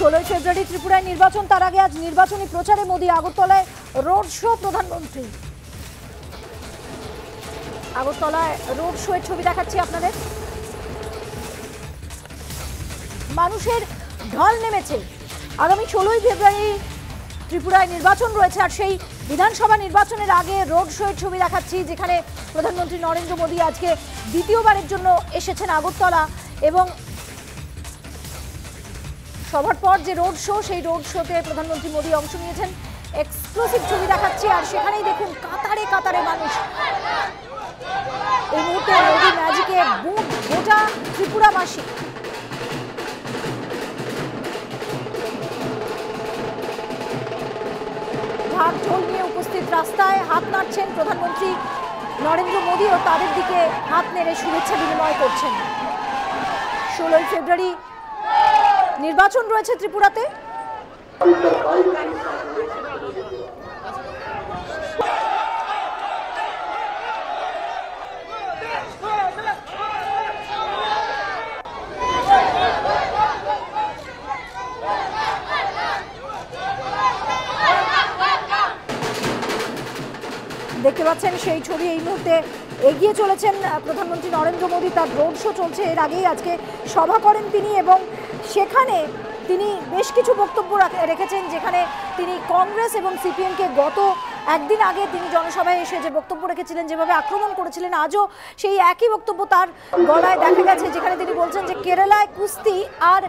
ষোলোই ফেব্রুয়ারি ত্রিপুরায় নির্বাচন, তার আগে আজ নির্বাচনী প্রচারে মোদী আগরতলায় রোড শো প্রধানমন্ত্রী। আগরতলায় রোড শো এর ছবি দেখাচ্ছি আপনাদের। মানুষের ঢল নেমেছে। আগামী ষোলোই ফেব্রুয়ারি ত্রিপুরায় নির্বাচন রয়েছে, আর সেই বিধানসভা নির্বাচনের আগে রোড শো এর ছবি দেখাচ্ছি, যেখানে প্রধানমন্ত্রী নরেন্দ্র মোদী আজকে দ্বিতীয়বারের জন্য এসেছেন আগরতলা এবং সবার পর যে রোড শো, সেই রোড শোতে প্রধানমন্ত্রী মোদী অংশ নিয়েছেন। এক্সক্লুসিভ ছবি দেখাচ্ছি, আর সেখানেই দেখুন কাতারে কাতারে মানুষ। এই মুহূর্তে মোদী ম্যাজিকে বুট গোটা ত্রিপুরাবাসী। ঢাক ঢোল নিয়ে উপস্থিত রাস্তায় হাত নাড়ছেন প্রধানমন্ত্রী নরেন্দ্র মোদীও তাদের দিকে হাত নেড়ে শুভেচ্ছা বিনিময় করছেন। ষোলোই ফেব্রুয়ারি নির্বাচন রয়েছে ত্রিপুরাতে। দেখতে পাচ্ছেন সেই ছবি, এই মুহূর্তে এগিয়ে চলেছেন প্রধানমন্ত্রী নরেন্দ্র মোদী, তার রোড শো চলছে। এর আগেই আজকে সভা করেন তিনি এবং সেখানে তিনি বেশ কিছু বক্তব্য রাখ- রেখেছেন, যেখানে তিনি কংগ্রেস এবং সিপিএমকে গত একদিন আগে তিনি জনসভায় এসে যে বক্তব্য রেখেছিলেন, যেভাবে আক্রমণ করেছিলেন, আজও সেই একই বক্তব্য তার গলায় দেখা গেছে, যেখানে তিনি বলছেন যে, কেরালায় কুস্তি আর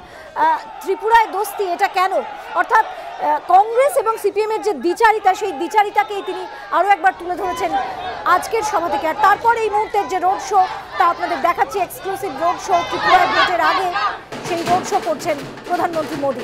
ত্রিপুরায় দোস্তি, এটা কেন? অর্থাৎ কংগ্রেস এবং সিপিএমের যে দ্বিচারিতা, সেই দ্বিচারিতাকেই তিনি আরও একবার তুলে ধরেছেন আজকের সভা থেকে। আর তারপর এই মুহূর্তের যে রোড শো তা আপনাদের দেখাচ্ছি এক্সক্লুসিভ রোড শো ত্রিপুরা ভোটের আগে সেই রোড শো করছেন প্রধানমন্ত্রী মোদী।